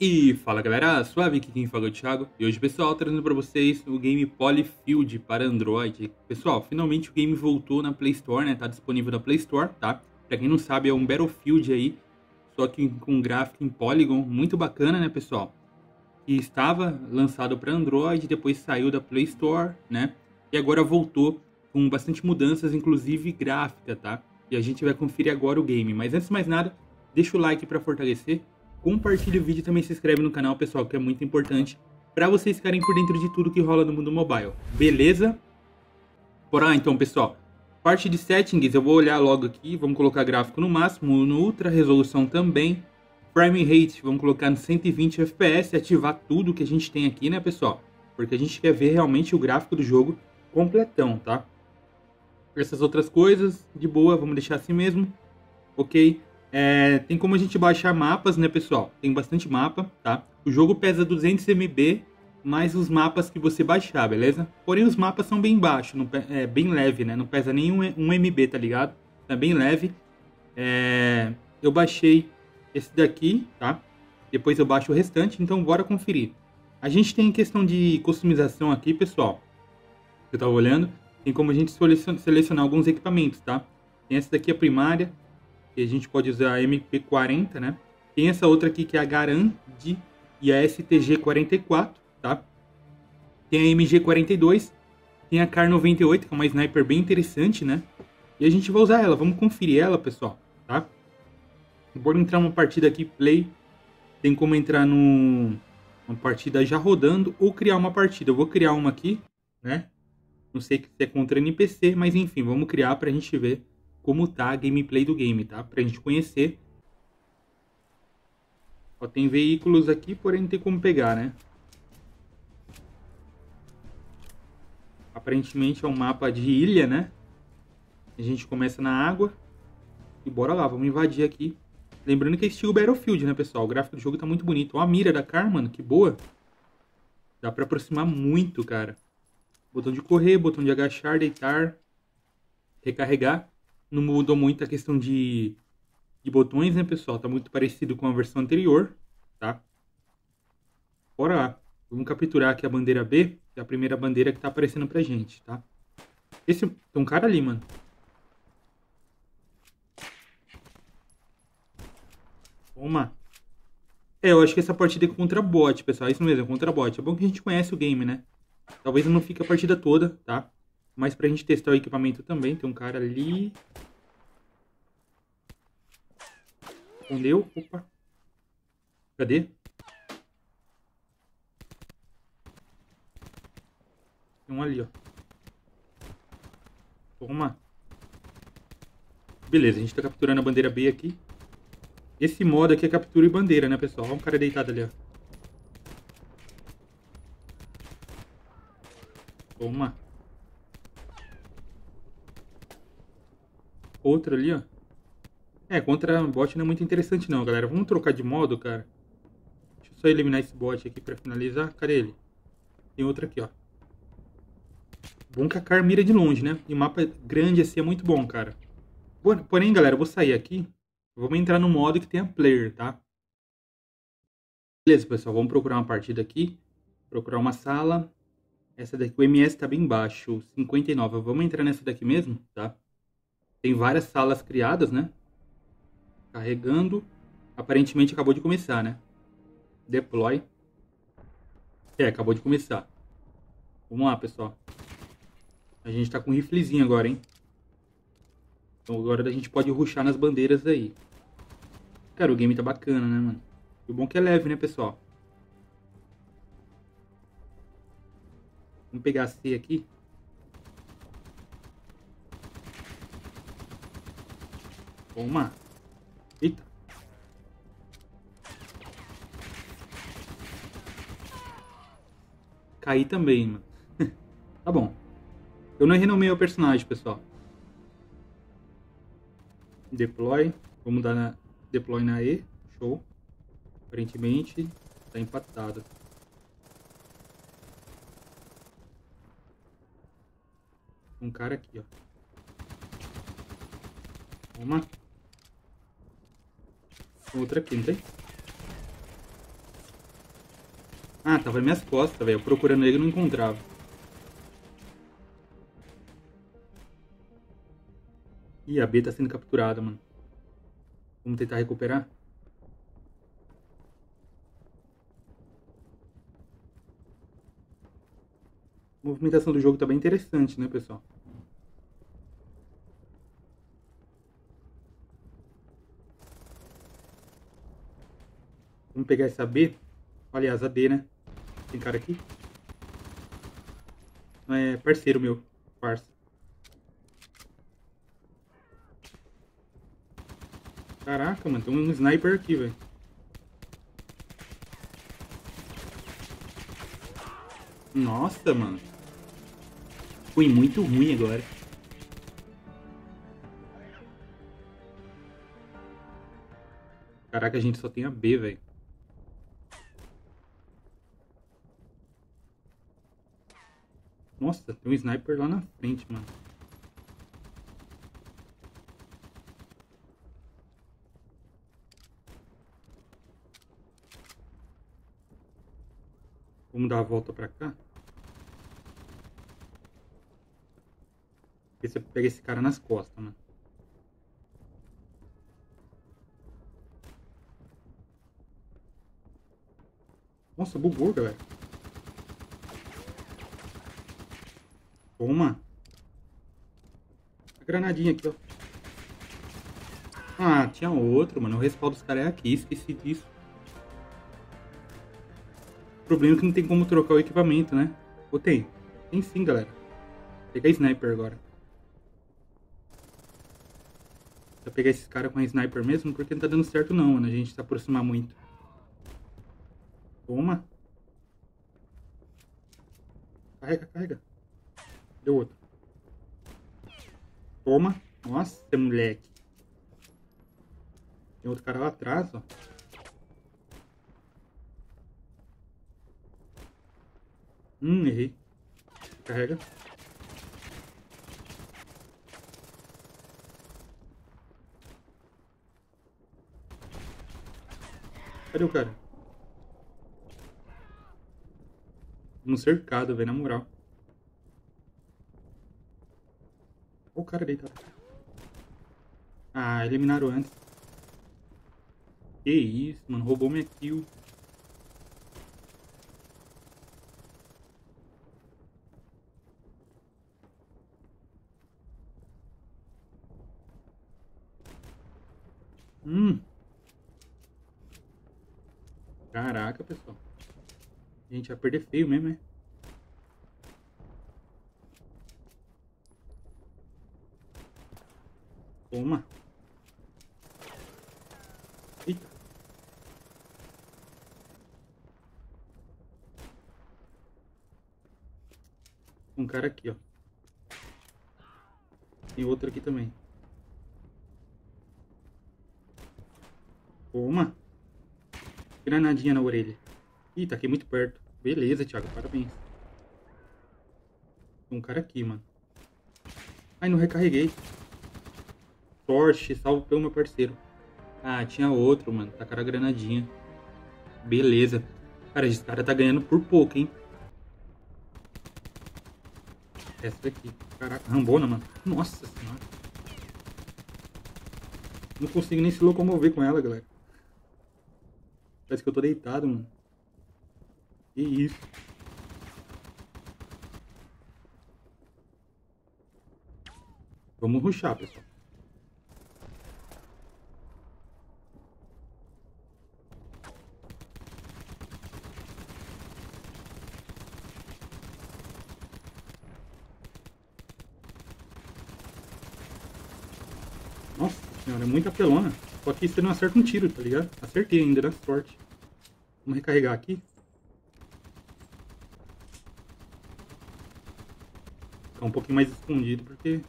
E fala galera, suave aqui quem fala é o Thiago. E hoje pessoal, trazendo para vocês o game Polyfield para Android. Pessoal, finalmente o game voltou na Play Store, né, tá disponível na Play Store, tá? Pra quem não sabe é um Battlefield aí, só que com gráfico em Polygon, muito bacana né pessoal? Que estava lançado para Android, depois saiu da Play Store, né? E agora voltou com bastante mudanças, inclusive gráfica, tá? E a gente vai conferir agora o game, mas antes de mais nada, deixa o like para fortalecer compartilhe o vídeo e também se inscreve no canal, pessoal, que é muito importante para vocês ficarem por dentro de tudo que rola no mundo mobile. Beleza? Bora então, pessoal. Parte de settings, eu vou olhar logo aqui, vamos colocar gráfico no máximo, no ultra resolução também. Frame rate, vamos colocar no 120 FPS, ativar tudo que a gente tem aqui, né, pessoal? Porque a gente quer ver realmente o gráfico do jogo completão, tá? Essas outras coisas, de boa, vamos deixar assim mesmo. Ok? É, tem como a gente baixar mapas, né, pessoal? Tem bastante mapa, tá? O jogo pesa 200 MB, mais os mapas que você baixar, beleza? Porém, os mapas são bem baixos, não, é bem leve, né? Não pesa nem um, um MB, tá ligado? É bem leve. É, eu baixei esse daqui, tá? Depois eu baixo o restante, então bora conferir. A gente tem questão de customização aqui, pessoal. Eu tava olhando. Tem como a gente selecionar alguns equipamentos, tá? Tem essa daqui a primária, que a gente pode usar a MP40, né? Tem essa outra aqui que é a Garand e a STG44, tá? Tem a MG42, tem a Car 98, que é uma sniper bem interessante, né? E a gente vai usar ela, vamos conferir ela, pessoal, tá? Bora entrar numa partida aqui, play. Tem como entrar numa partida já rodando ou criar uma partida. Eu vou criar uma aqui, né? Não sei se é contra NPC, mas enfim, vamos criar pra gente ver como tá a gameplay do game, tá? Pra gente conhecer. Ó, tem veículos aqui, porém não tem como pegar, né? Aparentemente é um mapa de ilha, né? A gente começa na água. E bora lá, vamos invadir aqui. Lembrando que é estilo Battlefield, né, pessoal? O gráfico do jogo tá muito bonito. Ó a mira da car, mano, que boa. Dá pra aproximar muito, cara. Botão de correr, botão de agachar, deitar, recarregar. Não mudou muito a questão de, de botões, né, pessoal? Tá muito parecido com a versão anterior, tá? Bora lá. Vamos capturar aqui a bandeira B, que é a primeira bandeira que tá aparecendo pra gente, tá? Esse... Tem um cara ali, mano. Toma. É, eu acho que essa partida é contra bot, pessoal. É isso mesmo, é contra bot. É bom que a gente conhece o game, né? Talvez não fique a partida toda, tá? Mas pra gente testar o equipamento também, tem um cara ali. Escondeu. Opa. Cadê? Tem um ali, ó. Toma. Beleza, a gente tá capturando a bandeira B aqui. Esse modo aqui é captura e bandeira, né, pessoal? Olha um cara deitado ali, ó. Toma. Outro ali, ó. É, contra bot não é muito interessante não, galera. Vamos trocar de modo, cara. Deixa eu só eliminar esse bot aqui pra finalizar. Cadê ele? Tem outro aqui, ó. Bom que a car mira de longe, né? E mapa grande assim é muito bom, cara. Porém, galera, eu vou sair aqui. Vamos entrar no modo que tem a player, tá? Beleza, pessoal. Vamos procurar uma partida aqui. Procurar uma sala. Essa daqui, o MS tá bem baixo, 59. Vamos entrar nessa daqui mesmo, tá? Tem várias salas criadas, né? Carregando. Aparentemente acabou de começar, né? Deploy. É, acabou de começar. Vamos lá, pessoal. A gente tá com um riflezinho agora, hein? Então agora a gente pode ruxar nas bandeiras aí. Cara, o game tá bacana, né, mano? E o bom é que é leve, né, pessoal? Vamos pegar a C aqui. Toma. Eita. Caí também, mano. tá bom. Eu não renomei o personagem, pessoal. Deploy. Vamos dar na... Deploy na E. Show. Aparentemente, tá empatado. Um cara aqui, ó. Toma. Outra aqui, não tem? Ah, tava nas minhas costas, velho. Procurando ele, não encontrava. Ih, a B tá sendo capturada, mano. Vamos tentar recuperar? A movimentação do jogo tá bem interessante, né, pessoal? Vamos pegar essa B. Aliás, a D, né? Tem cara aqui? É parceiro meu, parça. Caraca, mano, tem um sniper aqui, velho. Nossa, mano. Foi muito ruim agora. Caraca, a gente só tem a B, velho. Nossa, tem um sniper lá na frente, mano. Vamos dar a volta pra cá. Se eu pego esse cara nas costas, mano. Nossa, bugou, galera. Toma. A granadinha aqui, ó. Ah, tinha outro, mano. O respaldo dos caras é aqui. Esqueci disso. O problema é que não tem como trocar o equipamento, né? Ou tem? Tem sim, galera. Vou pegar sniper agora. Vou pegar esses caras com a sniper mesmo, porque não tá dando certo não, mano. A gente se aproximar muito. Toma. Carrega, carrega. Deu outro. Toma. Nossa, moleque. Tem outro cara lá atrás, ó. Hum, errei. Carrega. Cadê o cara? No cercado, velho, na moral. O cara deitado. Ah, eliminaram antes. Que isso, mano. Roubou minha kill. Hum. Caraca, pessoal. A gente vai perder feio mesmo, né? Toma. Eita. Um cara aqui, ó. Tem outro aqui também. Toma. Granadinha na orelha. Ih, tá aqui muito perto. Beleza, Thiago. Parabéns. Tem um cara aqui, mano. Ai, não recarreguei. Sorte, salvo pelo meu parceiro. Ah, tinha outro, mano. Tacaram a granadinha. Beleza. Cara, esse cara tá ganhando por pouco, hein? Essa daqui. Caraca, rambona, mano. Nossa senhora. Não consigo nem se locomover com ela, galera. Parece que eu tô deitado, mano. Que isso. Vamos ruxar, pessoal. Nossa senhora, é muita pelona. Só que você não acerta um tiro, tá ligado? Acertei ainda, né? Sorte. Vamos recarregar aqui. Ficar um pouquinho mais escondido, porque...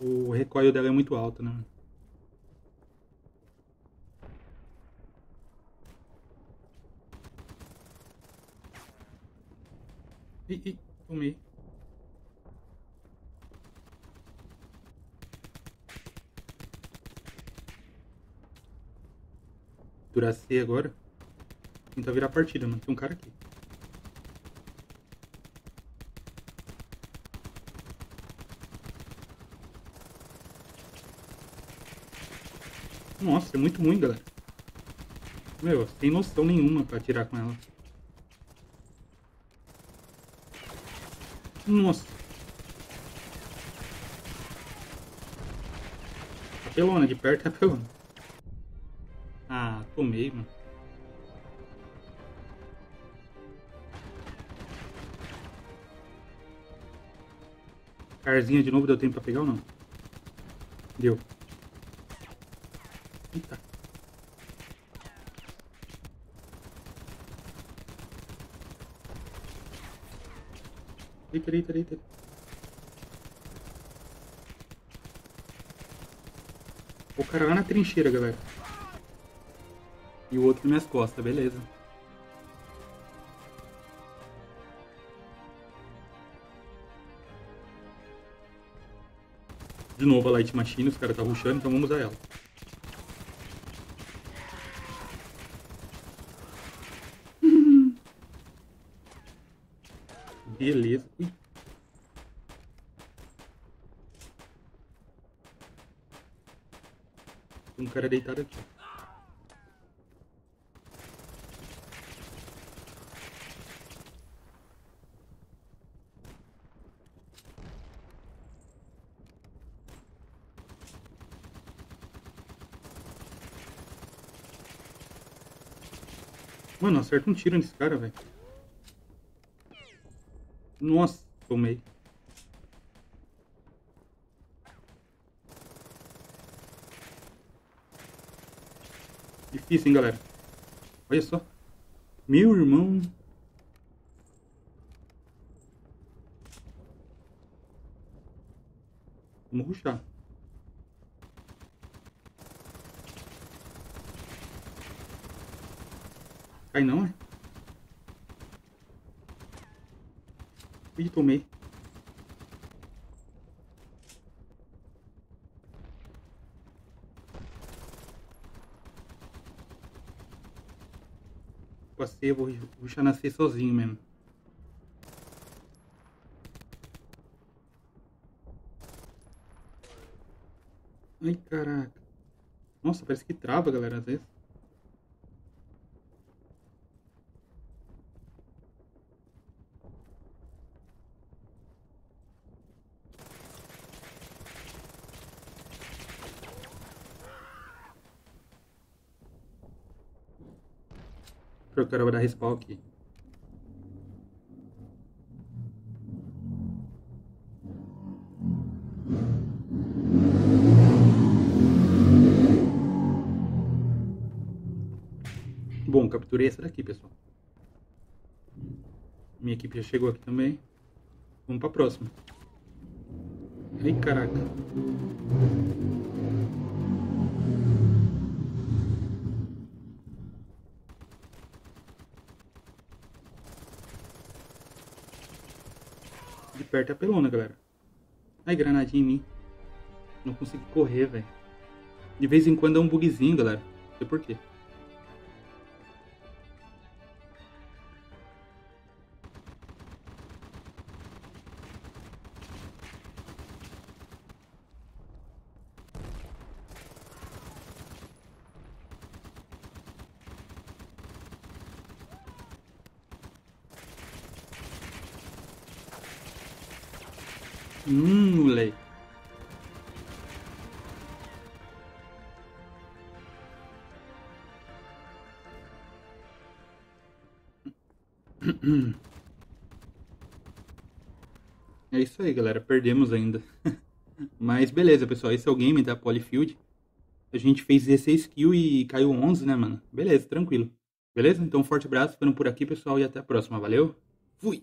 O recoil dela é muito alto, né? Ih, ih, comi. Duracei agora. Tenta virar a partida, mano. Tem um cara aqui. Nossa, é muito ruim, galera. Meu, sem noção nenhuma pra atirar com ela. Nossa. Apelona, de perto é apelona. Ah, tomei, mano. Carzinha de novo, deu tempo pra pegar ou não? Deu. Eita. Eita, eita, eita. O cara lá na trincheira, galera. E o outro nas minhas costas, beleza. De novo a Light Machine, os caras tá rushando, então vamos usar ela. Beleza. Um cara deitado aqui. Mano, acerta um tiro nesse cara, velho. Nossa, tomei. Difícil, hein, galera. Olha só. Meu irmão. Vamos ruxar. Cai não, é? Ih, tomei. Passei, vou ruxar nascer sozinho mesmo. Ai, caraca. Nossa, parece que trava, galera, às vezes. O cara vai dar respawn aqui. Bom, capturei essa daqui, pessoal. Minha equipe já chegou aqui também. Vamos pra próxima. Ai, caraca. Perto é pelona, galera. Ai, granadinha em mim. Não consegui correr, velho. De vez em quando é um bugzinho, galera. Não sei porquê. Moleque. É isso aí, galera. Perdemos ainda. Mas beleza, pessoal. Esse é o game da Polyfield. A gente fez 16 kills e caiu 11, né, mano? Beleza, tranquilo. Beleza? Então, um forte abraço. Ficando por aqui, pessoal. E até a próxima. Valeu. Fui!